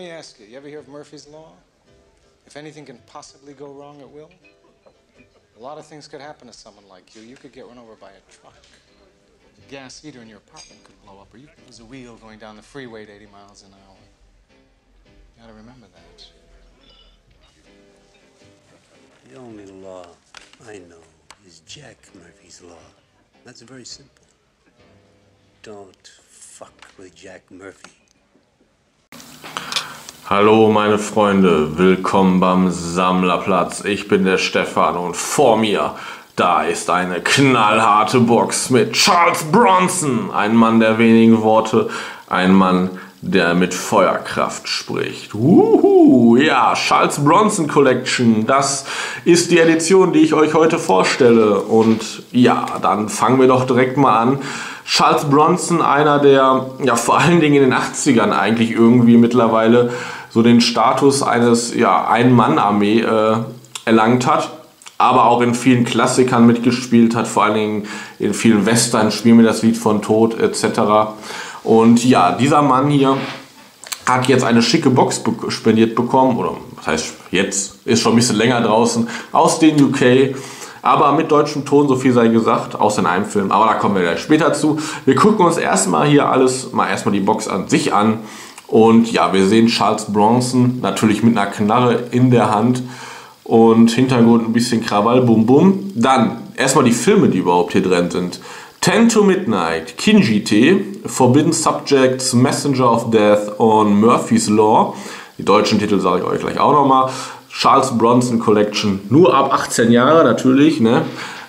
me ask you, you ever hear of Murphy's Law? If anything can possibly go wrong, it will. A lot of things could happen to someone like you. You could get run over by a truck. The gas heater in your apartment could blow up, or you could lose a wheel going down the freeway at 80 miles an hour. You gotta remember that. The only law I know is Jack Murphy's Law. That's very simple. Don't fuck with Jack Murphy. Hallo meine Freunde, willkommen beim Sammlerplatz. Ich bin der Stefan und vor mir, da ist eine knallharte Box mit Charles Bronson. Ein Mann der wenigen Worte, ein Mann, der mit Feuerkraft spricht. Uhu, ja, Charles Bronson Collection, das ist die Edition, die ich euch heute vorstelle. Und ja, dann fangen wir doch direkt mal an. Charles Bronson, einer der, ja, vor allen Dingen in den 80ern eigentlich irgendwie mittlerweile so den Status eines ja, Ein-Mann-Armee äh, erlangt hat, aber auch in vielen Klassikern mitgespielt hat, vor allen Dingen in vielen Western, Spiel mir das Lied von Tod etc. Und ja, dieser Mann hier hat jetzt eine schicke Box be spendiert bekommen, oder was heißt jetzt, ist schon ein bisschen länger draußen, aus den UK. Aber mit deutschem Ton, so viel sei gesagt, aus in einem Film. Aber da kommen wir gleich später zu. Wir gucken uns erstmal hier alles, mal erstmal die Box an sich an und ja, wir sehen Charles Bronson natürlich mit einer Knarre in der Hand und Hintergrund ein bisschen Krawall, bum bum. Dann erstmal die Filme, die überhaupt hier drin sind. 10 to Midnight, Kinji-T, Forbidden Subjects, Messenger of Death und Murphy's Law. Die deutschen Titel sage ich euch gleich auch nochmal. Charles Bronson Collection, nur ab 18 Jahre natürlich. Ne?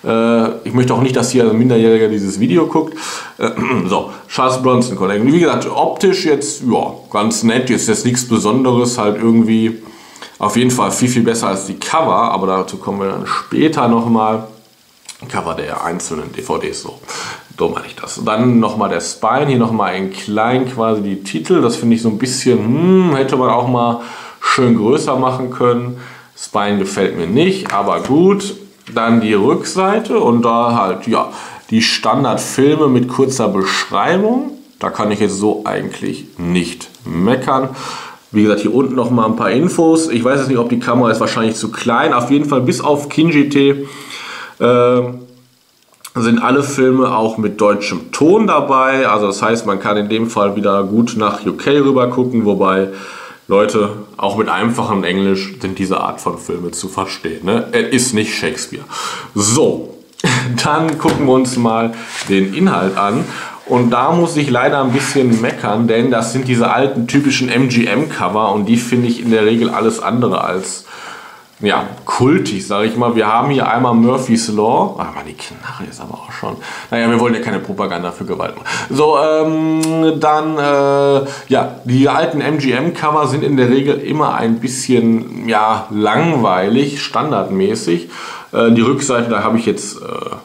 Äh, ich möchte auch nicht, dass hier ein Minderjähriger dieses Video guckt. Äh, so, Charles Bronson Kollegen. Wie gesagt, optisch jetzt, ja, ganz nett. Jetzt ist nichts Besonderes, halt irgendwie auf jeden Fall viel, viel besser als die Cover. Aber dazu kommen wir dann später nochmal. Cover der einzelnen DVDs so. So meine ich das. Dann nochmal der Spine, hier nochmal in klein quasi die Titel. Das finde ich so ein bisschen, hm, hätte man auch mal schön größer machen können. Spine gefällt mir nicht, aber gut. Dann die Rückseite und da halt, ja, die Standardfilme mit kurzer Beschreibung. Da kann ich jetzt so eigentlich nicht meckern. Wie gesagt, hier unten noch mal ein paar Infos. Ich weiß jetzt nicht, ob die Kamera ist wahrscheinlich zu klein. Auf jeden Fall bis auf Kinji-T äh, sind alle Filme auch mit deutschem Ton dabei. Also das heißt, man kann in dem Fall wieder gut nach UK rüber gucken, wobei Leute, auch mit einfachem Englisch sind diese Art von Filme zu verstehen. Ne? Er ist nicht Shakespeare. So, dann gucken wir uns mal den Inhalt an. Und da muss ich leider ein bisschen meckern, denn das sind diese alten typischen MGM-Cover und die finde ich in der Regel alles andere als ja, kultig, sage ich mal. Wir haben hier einmal Murphy's Law. Ach man, die Knarre ist aber auch schon. Naja, wir wollen ja keine Propaganda für Gewalt machen. So, ähm, dann, äh, ja, die alten MGM-Cover sind in der Regel immer ein bisschen, ja, langweilig, standardmäßig. Äh, die Rückseite, da habe ich jetzt, äh,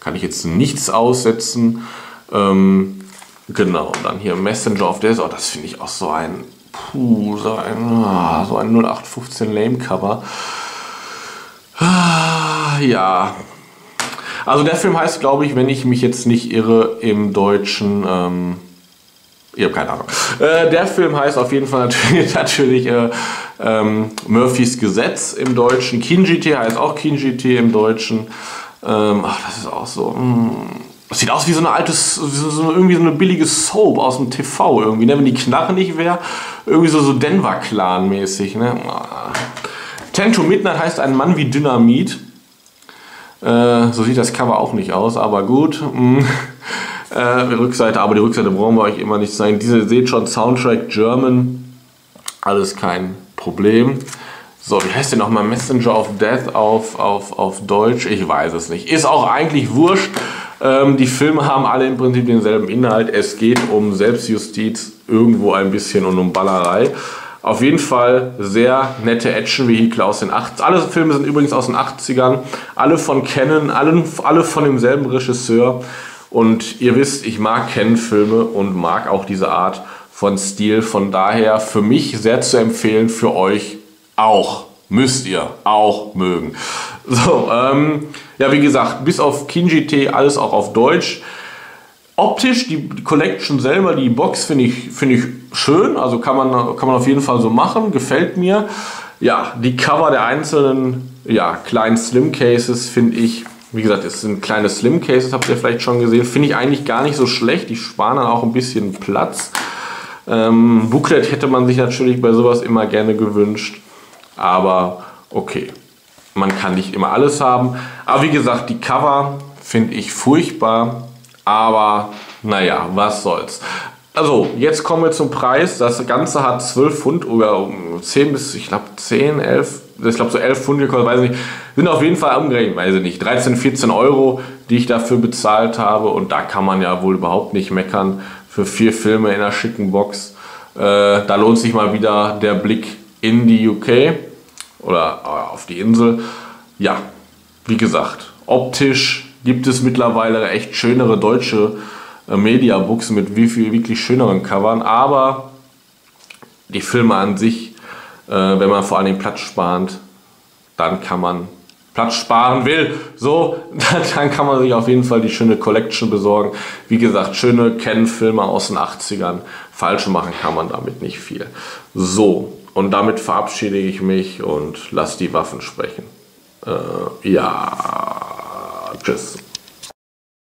kann ich jetzt nichts aussetzen. Ähm, genau, dann hier Messenger of Death. Oh, das finde ich auch so ein, puh, so ein, ah, so ein 0815 Lame-Cover. Ja. Also der Film heißt, glaube ich, wenn ich mich jetzt nicht irre, im Deutschen. Ähm, ich habe keine Ahnung. Äh, der Film heißt auf jeden Fall natürlich, natürlich äh, ähm, Murphys Gesetz im Deutschen. Kinji-T heißt auch Kinji-T im Deutschen. Ähm, ach, das ist auch so. Mh. Hm. Das sieht aus wie so eine alte, so, irgendwie so eine billige Soap aus dem TV irgendwie. Ne? Wenn die Knarre nicht wäre, irgendwie so, so Denver-Clan-mäßig. Ne? Ah. Ten to Midnight heißt ein Mann wie Dynamit. Äh, so sieht das Cover auch nicht aus, aber gut. Mm. Äh, Rückseite, aber die Rückseite brauchen wir euch immer nicht zeigen. Diese seht schon Soundtrack German. Alles kein Problem. So, wie heißt denn nochmal Messenger of Death auf, auf, auf Deutsch? Ich weiß es nicht. Ist auch eigentlich wurscht. Ähm, die Filme haben alle im Prinzip denselben Inhalt. Es geht um Selbstjustiz, irgendwo ein bisschen und um Ballerei. Auf jeden Fall sehr nette Action-Vehikel aus den 80ern. Alle Filme sind übrigens aus den 80ern. Alle von Canon, alle, alle von demselben Regisseur. Und ihr wisst, ich mag Canon-Filme und mag auch diese Art von Stil. Von daher für mich sehr zu empfehlen, für euch auch. Müsst ihr auch mögen. So, ähm, ja, wie gesagt, bis auf Kinji T alles auch auf Deutsch. Optisch, die Collection selber, die Box finde ich, find ich schön, also kann man, kann man auf jeden Fall so machen, gefällt mir. Ja, die Cover der einzelnen ja, kleinen Slim Cases finde ich, wie gesagt, es sind kleine Slim Cases, habt ihr vielleicht schon gesehen, finde ich eigentlich gar nicht so schlecht. Die sparen dann auch ein bisschen Platz. Ähm, Booklet hätte man sich natürlich bei sowas immer gerne gewünscht, aber okay, man kann nicht immer alles haben. Aber wie gesagt, die Cover finde ich furchtbar, aber naja, was soll's. Also, jetzt kommen wir zum Preis. Das Ganze hat 12 Pfund oder 10 bis, ich glaube, 10, 11, ich glaube, so 11 Pfund gekostet, weiß ich nicht. Sind auf jeden Fall umgerechnet, weiß ich nicht, 13, 14 Euro, die ich dafür bezahlt habe. Und da kann man ja wohl überhaupt nicht meckern für vier Filme in einer schicken Box. Äh, da lohnt sich mal wieder der Blick in die UK oder äh, auf die Insel. Ja, wie gesagt, optisch gibt es mittlerweile echt schönere deutsche äh, Mediabooks mit wie viel wirklich schöneren Covern, aber die Filme an sich, äh, wenn man vor allem Platz spart, dann kann man Platz sparen will, so, dann kann man sich auf jeden Fall die schöne Collection besorgen. Wie gesagt, schöne Ken-Filme aus den 80ern. Falsch machen kann man damit nicht viel. So, und damit verabschiede ich mich und lasse die Waffen sprechen. Äh, ja, tschüss.